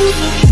Thank you.